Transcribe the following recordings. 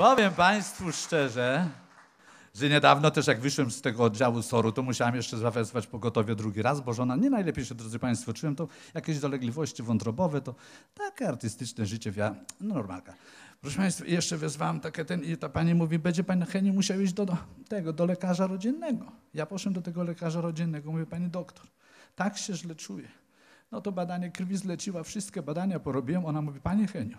Powiem Państwu szczerze, że niedawno też jak wyszłem z tego oddziału SOR-u, to musiałem jeszcze zawezwać pogotowie drugi raz, bo żona nie najlepiej się, drodzy Państwo, czułem, to jakieś dolegliwości wątrobowe, to takie artystyczne życie, ja, no normalka. Proszę Państwa, jeszcze wezwałem takie ten i ta pani mówi, będzie Pani Heni musiał iść do, do tego, do lekarza rodzinnego. Ja poszedłem do tego lekarza rodzinnego, mówię, Pani doktor, tak się źle czuję. No to badanie krwi zleciła, wszystkie badania porobiłem. Ona mówi, Panie Heniu,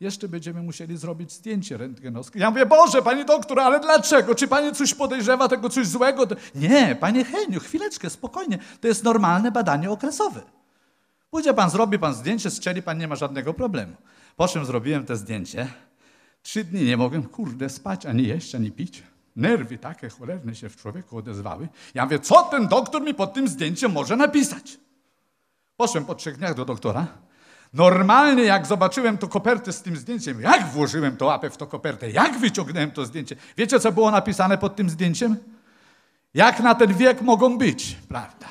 jeszcze będziemy musieli zrobić zdjęcie rentgenowskie. Ja mówię, Boże, Pani doktor, ale dlaczego? Czy Pani coś podejrzewa, tego coś złego? Nie, Panie Heniu, chwileczkę, spokojnie. To jest normalne badanie okresowe. Pójdzie Pan, zrobi Pan zdjęcie, strzeli Pan, nie ma żadnego problemu. Poszłem, zrobiłem te zdjęcie. Trzy dni nie mogłem, kurde, spać, ani jeść, ani pić. Nerwy takie cholerne się w człowieku odezwały. Ja mówię, co ten doktor mi pod tym zdjęciem może napisać? Poszłem po trzech dniach do doktora. Normalnie jak zobaczyłem to kopertę z tym zdjęciem, jak włożyłem to łapę w to kopertę, jak wyciągnąłem to zdjęcie. Wiecie, co było napisane pod tym zdjęciem? Jak na ten wiek mogą być, prawda?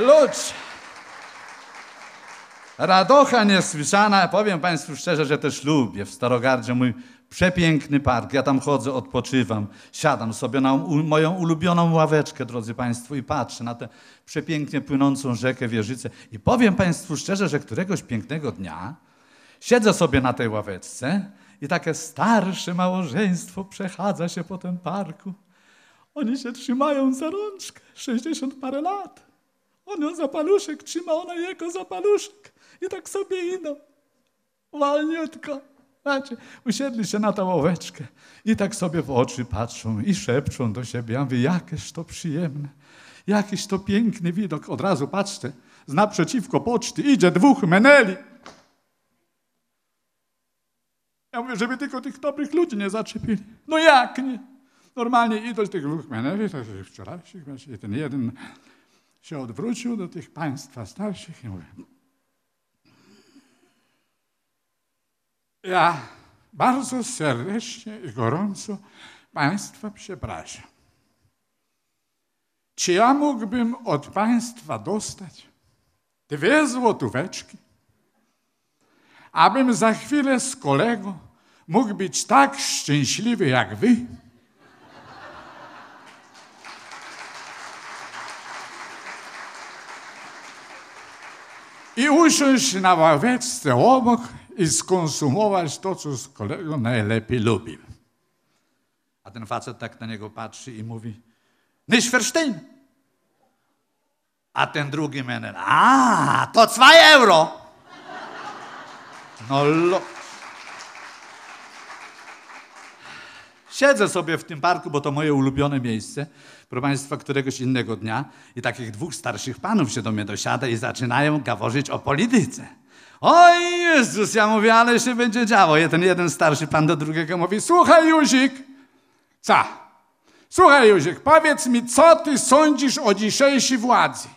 Ludź. Radocha niesłyszana. Powiem Państwu szczerze, że też lubię w Starogardzie mój przepiękny park. Ja tam chodzę, odpoczywam, siadam sobie na moją ulubioną ławeczkę, drodzy Państwo, i patrzę na tę przepięknie płynącą rzekę Wieżycę. I powiem Państwu szczerze, że któregoś pięknego dnia siedzę sobie na tej ławeczce i takie starsze małżeństwo przechadza się po tym parku. Oni się trzymają za rączkę, 60 parę lat. On ją za paluszek trzyma, ona jego za paluszek. I tak sobie idą. Walniutko. Znaczy, usiedli się na tą ławeczkę i tak sobie w oczy patrzą i szepczą do siebie. Ja mówię, jakież to przyjemne, jakiś to piękny widok. Od razu patrzcie, z naprzeciwko poczty idzie dwóch meneli. Ja mówię, żeby tylko tych dobrych ludzi nie zaczepili. No jak nie? Normalnie idą tych dwóch meneli, tak wczorajszych, właśnie ten jeden się odwrócił do tych państwa starszych i mówi, Ja bardzo serdecznie i gorąco Państwa przepraszam. Czy ja mógłbym od Państwa dostać dwie złotóweczki, abym za chwilę z kolegą mógł być tak szczęśliwy jak Wy? I usiąść na ławeczce obok i skonsumować to, co z kolegą najlepiej lubił. A ten facet tak na niego patrzy i mówi, Nyschwerstein. A ten drugi menel, a, to 2 euro. No lo... Siedzę sobie w tym parku, bo to moje ulubione miejsce, proszę Państwa, któregoś innego dnia i takich dwóch starszych panów się do mnie dosiada i zaczynają gaworzyć o polityce. Oj Jezus, ja mówię, ale się będzie działo. Ten jeden starszy pan do drugiego mówi, słuchaj Józik, co? Słuchaj Józik, powiedz mi, co ty sądzisz o dzisiejszej władzy?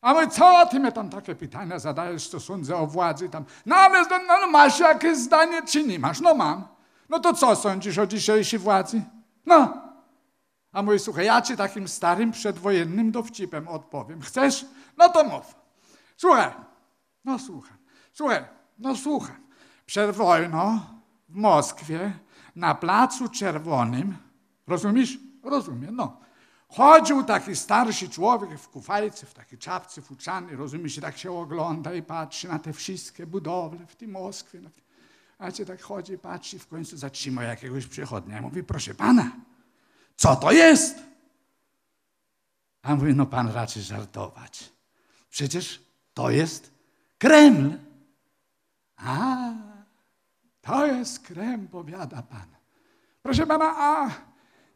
A my, co ty mnie tam takie pytania zadajesz, co sądzę o władzy tam? No ale no, no, masz jakieś zdanie, czy nie masz? No mam. No to co sądzisz o dzisiejszej władzy? No. A mój, słuchaj, ja ci takim starym przedwojennym dowcipem odpowiem. Chcesz? No to mów. Słuchaj, no słucham. Słuchaj, no słucham. Przed wojną w Moskwie na Placu Czerwonym, rozumiesz? Rozumiem, no. Chodził taki starszy człowiek w kufajce, w takiej czapce futrzanej, rozumiesz, tak się ogląda i patrzy na te wszystkie budowle w tej Moskwie. A cię tak chodzi, patrzy i w końcu zatrzyma jakiegoś przechodnia. Mówi, proszę pana, co to jest? A mówi, no pan raczy żartować. Przecież to jest Kreml. A, to jest Kreml, powiada Pan. Proszę Pana, a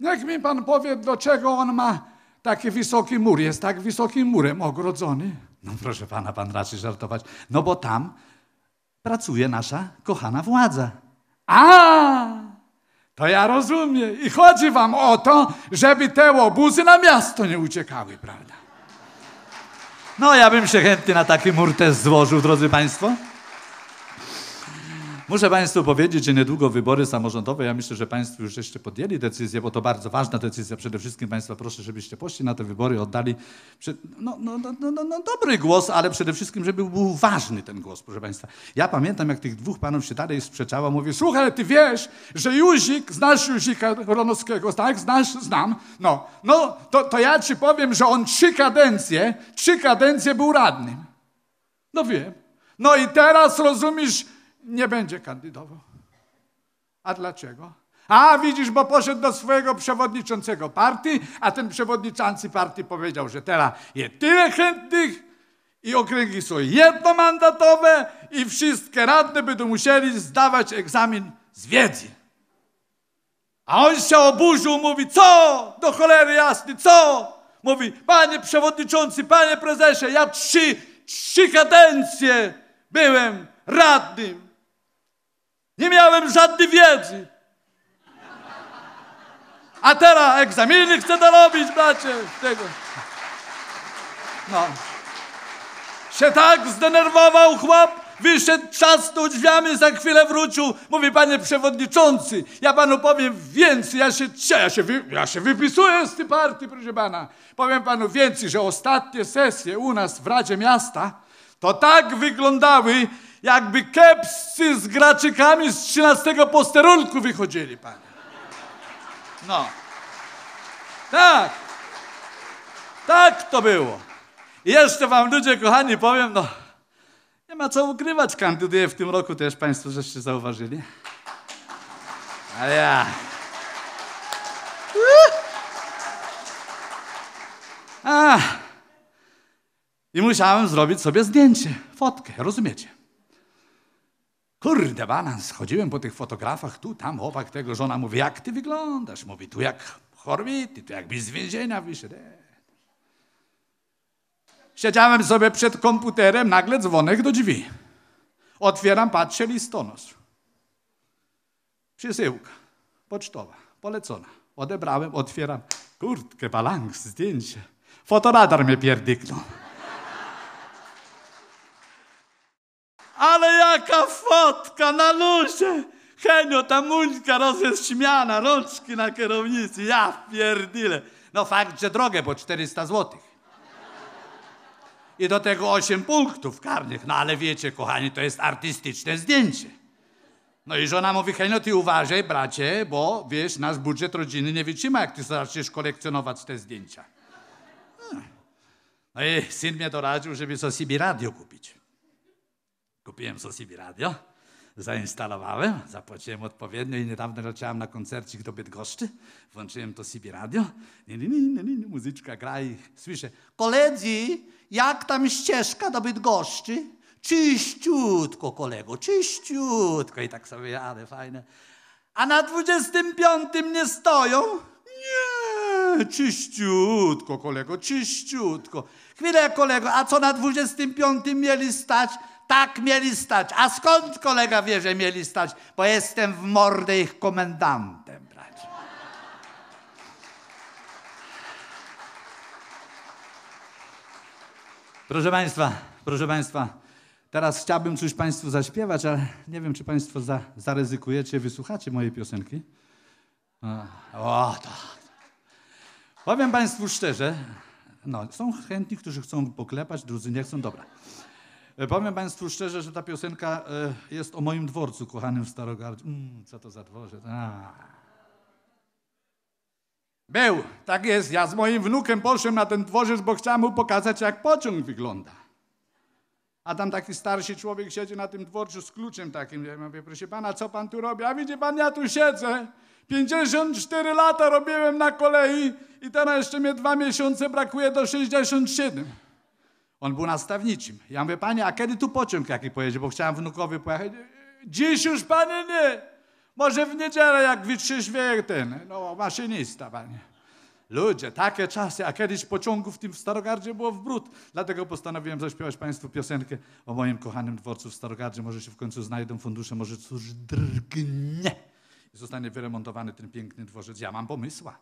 niech mi Pan powie, dlaczego on ma taki wysoki mur, jest tak wysokim murem ogrodzony. No proszę Pana, Pan raczy żartować. No bo tam pracuje nasza kochana władza. A, to ja rozumiem. I chodzi Wam o to, żeby te łobuzy na miasto nie uciekały, prawda? No, ja bym się chętnie na taki mur też złożył, drodzy Państwo. Muszę Państwu powiedzieć, że niedługo wybory samorządowe. Ja myślę, że Państwo już jeszcze podjęli decyzję, bo to bardzo ważna decyzja. Przede wszystkim Państwa proszę, żebyście poszli na te wybory, oddali no, no, no, no, no, dobry głos, ale przede wszystkim, żeby był ważny ten głos, proszę Państwa. Ja pamiętam, jak tych dwóch panów się dalej sprzeczało. Mówię, słuchaj, ty wiesz, że Juzik, znasz Juzika Ronowskiego, tak? Znasz? Znam. No, no to, to ja ci powiem, że on trzy kadencje, trzy kadencje był radnym. No wiem. No i teraz rozumiesz, nie będzie kandydował. A dlaczego? A widzisz, bo poszedł do swojego przewodniczącego partii, a ten przewodniczący partii powiedział, że teraz jest tyle chętnych i okręgi są jednomandatowe i wszystkie radne będą musieli zdawać egzamin z wiedzy. A on się oburzył, mówi, co? Do cholery jasny, co? Mówi, panie przewodniczący, panie prezesie, ja trzy, trzy kadencje byłem radnym. Nie miałem żadnej wiedzy. A teraz egzaminy chcę dorobić, bracie. Tego. No. Się tak zdenerwował chłop, wyszedł, trzasnął drzwiami, za chwilę wrócił. Mówi, panie przewodniczący, ja panu powiem więcej, ja się, ja się, wy, ja się wypisuję z tej partii, proszę pana. Powiem panu więcej, że ostatnie sesje u nas w Radzie Miasta to tak wyglądały, jakby kepscy z graczykami z 13 posterunku wychodzili, panie. No. Tak. Tak to było. I jeszcze wam ludzie, kochani, powiem, no, nie ma co ukrywać, kandyduję w tym roku też, państwo żeście zauważyli. A ja... A. I musiałem zrobić sobie zdjęcie, fotkę, rozumiecie? Kurde, balans. Chodziłem po tych fotografach, tu, tam, owak tego. Żona mówi, jak ty wyglądasz? Mówi, tu jak Chorwity, tu jakbyś z więzienia wyszedł. Siedziałem sobie przed komputerem, nagle dzwonek do drzwi. Otwieram, patrzę, listonosz. Przesyłka pocztowa, polecona. Odebrałem, otwieram. Kurtkę, balans, zdjęcie. Fotoradar mnie pierdyknął. Ale jaka fotka na luzie! Henio, ta muńka roześmiana, rączki na kierownicy, ja pierdyle. No fakt, że drogę po 400 złotych. I do tego 8 punktów karnych. No ale wiecie, kochani, to jest artystyczne zdjęcie. No i żona mówi, Henio, ty uważaj, bracie, bo wiesz, nasz budżet rodziny nie wytrzyma, jak ty zaczniesz kolekcjonować te zdjęcia. No i syn mnie doradził, żeby sobie radio kupić. Kupiłem sobie radio, zainstalowałem, zapłaciłem odpowiednio i niedawno leciałem na koncercik do Bydgoszczy, włączyłem to sobie radio, muzyczka gra i słyszę, koledzy, jak tam ścieżka do Bydgoszczy? Czyściutko, kolego, czyściutko. I tak sobie jadę, fajne. A na 25 nie stoją? Nie, czyściutko, kolego, czyściutko. Chwilę, kolego, a co na 25 mieli stać? Tak mieli stać. A skąd kolega wie, że mieli stać? Bo jestem w mordę ich komendantem, bracie. Proszę Państwa, proszę Państwa, teraz chciałbym coś Państwu zaśpiewać, ale nie wiem, czy Państwo za, zaryzykujecie, wysłuchacie mojej piosenki. O, tak. Powiem Państwu szczerze, no, są chętni, którzy chcą poklepać, drudzy nie chcą, dobra. E, powiem Państwu szczerze, że ta piosenka e, jest o moim dworcu kochanym w Starogardzie. Mm, co to za dworzec? A. Był, tak jest. Ja z moim wnukiem poszłem na ten dworzec, bo chciałem mu pokazać, jak pociąg wygląda. A tam taki starszy człowiek siedzi na tym dworcu z kluczem takim. Ja mówię, proszę pana, co pan tu robi? A widzi pan, ja tu siedzę. 54 lata robiłem na kolei i teraz jeszcze mnie dwa miesiące brakuje do 67. On był nastawniczym. Ja mówię, panie, a kiedy tu pociąg jaki pojedzie? Bo chciałem wnukowi pojechać. Dziś już, panie, nie. Może w niedzielę, jak wytrzeźwieje ten, no, maszynista, panie. Ludzie, takie czasy, a kiedyś pociągów w tym w Starogardzie było w brud. Dlatego postanowiłem zaśpiewać Państwu piosenkę o moim kochanym dworcu w Starogardzie. Może się w końcu znajdą fundusze, może coś drgnie i zostanie wyremontowany ten piękny dworzec. Ja mam pomysła.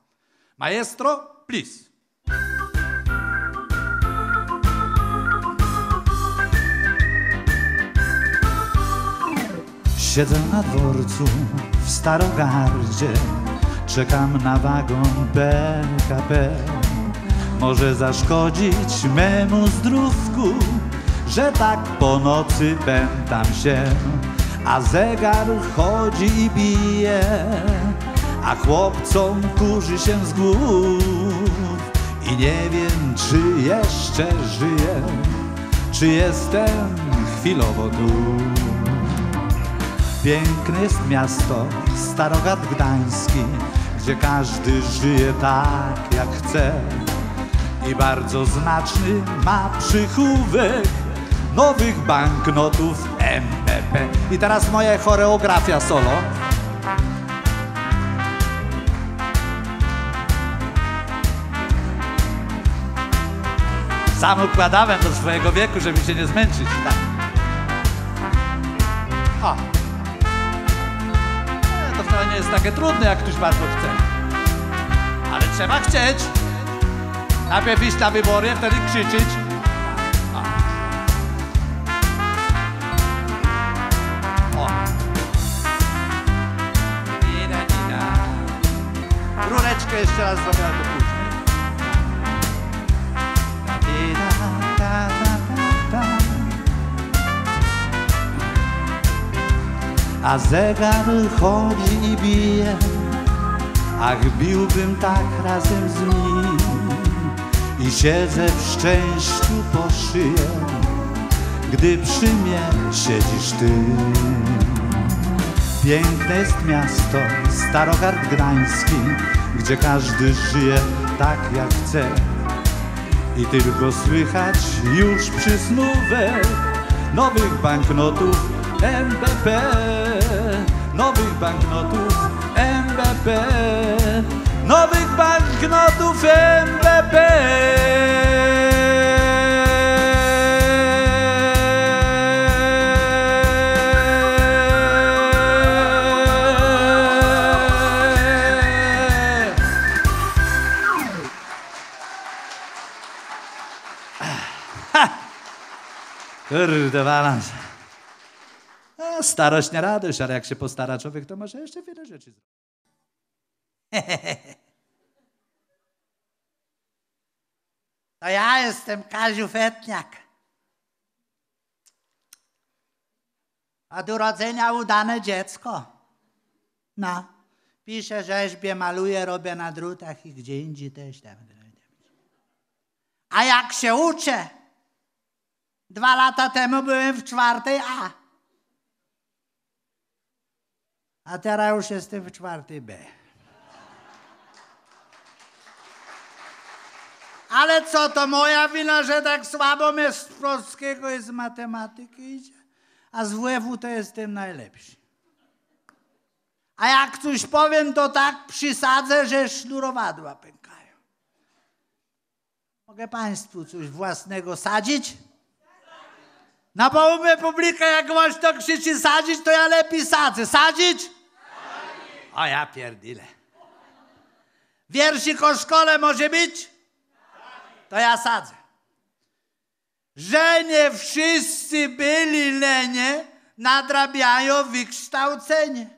Maestro, please. Siedzę na dworcu w Starogardzie, czekam na wagon PKP. Może zaszkodzić memu zdrówku, że tak po nocy pętam się, a zegar chodzi i bije, a chłopcom kurzy się z głów i nie wiem, czy jeszcze żyję, czy jestem chwilowo tu. Piękne jest miasto, Starogard Gdański, gdzie każdy żyje tak jak chce. I bardzo znaczny ma przychówek nowych banknotów MPP. I teraz moja choreografia solo. Sam układałem do swojego wieku, żeby się nie zmęczyć. Tak. Wcale nie jest takie trudne, jak ktoś bardzo chce. Ale trzeba chcieć. Najpierw iść na wybory, wtedy krzyczeć. O. Rureczkę jeszcze raz zrobię, ale to A zegar chodzi i bije, ach biłbym tak razem z nim i siedzę w szczęściu po szyję, gdy przy mnie siedzisz ty. Piękne jest miasto, Starogard Gdański, gdzie każdy żyje tak jak chce. I tylko słychać już przysnówek nowych banknotów MBP, nowych banknotów MBP, nowych banknotów MBP. Kurde, balans. Starość nie radość, ale jak się postara człowiek, to może jeszcze wiele rzeczy zrobić. To ja jestem Kaziu Fetniak. Od urodzenia udane dziecko. No, piszę rzeźbie, maluję, robię na drutach i gdzie indziej też tam. A jak się uczę? Dwa lata temu byłem w czwartej A. A teraz już jestem w czwartej B. Ale co to moja wina, że tak słabo mnie z polskiego i z matematyki idzie? A z WF-u to jestem najlepszy. A jak coś powiem, to tak przysadzę, że sznurowadła pękają. Mogę Państwu coś własnego sadzić? Na połowę publika, jak głośno krzyczy sadzić, to ja lepiej sadzę. Sadzić? O ja pierdolę. Wierszyk o szkole może być? To ja sadzę. Że nie wszyscy byli lenie, nadrabiają wykształcenie.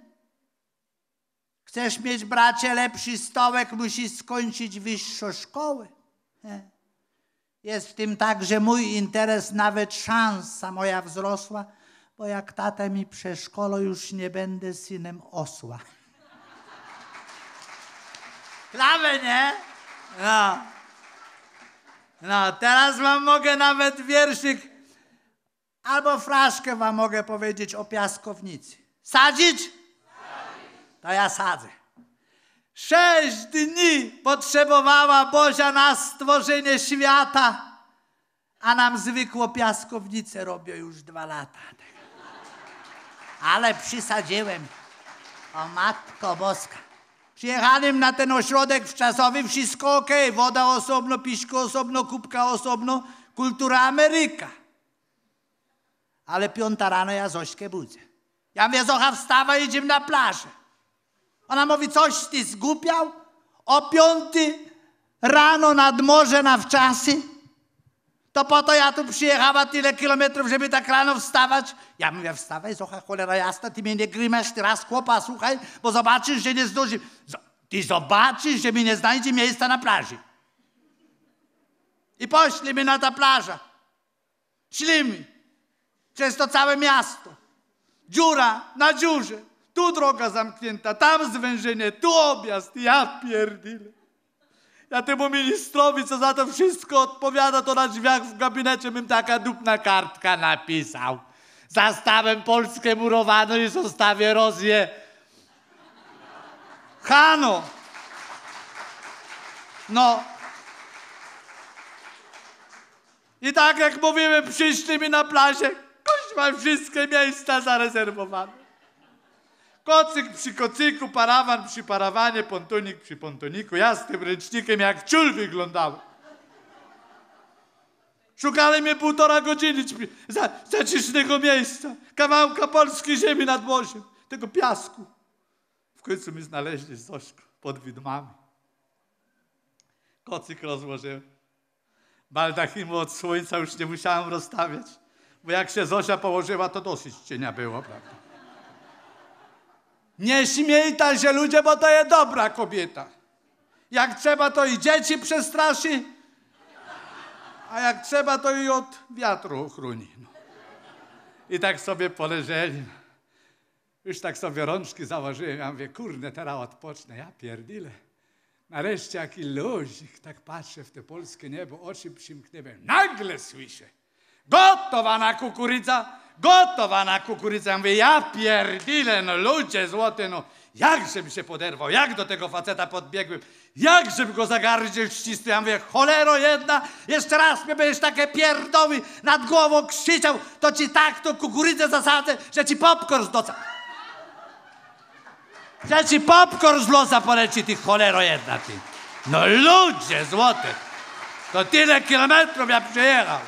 Chcesz mieć, bracie, lepszy stołek, musisz skończyć wyższą szkołę. Jest w tym tak, że mój interes, nawet szansa moja wzrosła, bo jak tata mi przeszkolo, już nie będę synem osła. Klawę, nie? No. No, teraz wam mogę nawet wierszyk albo fraszkę wam mogę powiedzieć o piaskownicy. Sadzić? To ja sadzę. Sześć dni potrzebowała Bozia na stworzenie świata, a nam zwykło piaskownicę robią już dwa lata. Ale przysadziłem. O Matko Boska. Przyjechałem na ten ośrodek wczasowy, wszystko ok, woda osobno, piśko osobno, kubka osobno, kultura Ameryka. Ale piąta rano ja Zośkę budzę. Ja mówię, Zocha, wstawa, idziemy na plażę. Ona mówi, coś ty zgupiał? O piąty rano nad morze na wczasy? To po to ja tu przyjechała tyle kilometrów, żeby tak rano wstawać. Ja mówię, wstawaj, Zocha, cholera jasna, ty mnie nie grymasz teraz, chłopa, słuchaj, bo zobaczysz, że nie zdąży. Ty zobaczysz, że mi nie znajdzie miejsca na plaży. I poszli na ta plaża. Szli mi przez to całe miasto. Dziura na dziurze. Tu droga zamknięta, tam zwężenie, tu objazd. Ja pierdolę. Ja temu ministrowi, co za to wszystko odpowiada, to na drzwiach w gabinecie bym taka dupna kartka napisał. Zastawem Polskę murowaną i zostawię Rosję. Hano! No. I tak jak mówiłem, przyszli mi na plażę. Kuźwa, wszystkie miejsca zarezerwowane. Kocyk przy kocyku, parawan przy parawanie, pontonik przy pontoniku. Ja z tym ręcznikiem jak ciul wyglądałem. Szukali mnie półtora godziny za, zacisznego miejsca, kawałka polskiej ziemi nad morzem, tego piasku. W końcu mi znaleźli z Zośką pod widmami. Kocyk rozłożyłem. Baldachimu od słońca już nie musiałem rozstawiać, bo jak się Zosia położyła, to dosyć cienia było, prawda? Nie śmiejtaj się ludzie, bo to jest dobra kobieta. Jak trzeba, to i dzieci przestraszy, a jak trzeba, to i od wiatru ochroni. No. I tak sobie poleżeli. Już tak sobie rączki założyłem. Ja mówię, kurde, teraz odpocznę. Ja pierdolę. Nareszcie jaki luzik. Tak patrzę w te polskie niebo, oczy przymknęły. Nagle słyszę. Gotowana kukurydza, gotowana kukurydza. Ja mówię, ja pierdolę, no ludzie złoty, no. Jakżebym się poderwał, jak do tego faceta podbiegłem, jakżebym go za gardziel ścisnął. Ja mówię, cholero jedna, jeszcze raz mnie będziesz takie pierdoły nad głową krzyczał, to ci tak to kukurydzę zasadzę, że ci popcorn z. Że ci popcorn z losa poleci, ty cholero jedna, ty. No ludzie złote, to tyle kilometrów ja przyjechał.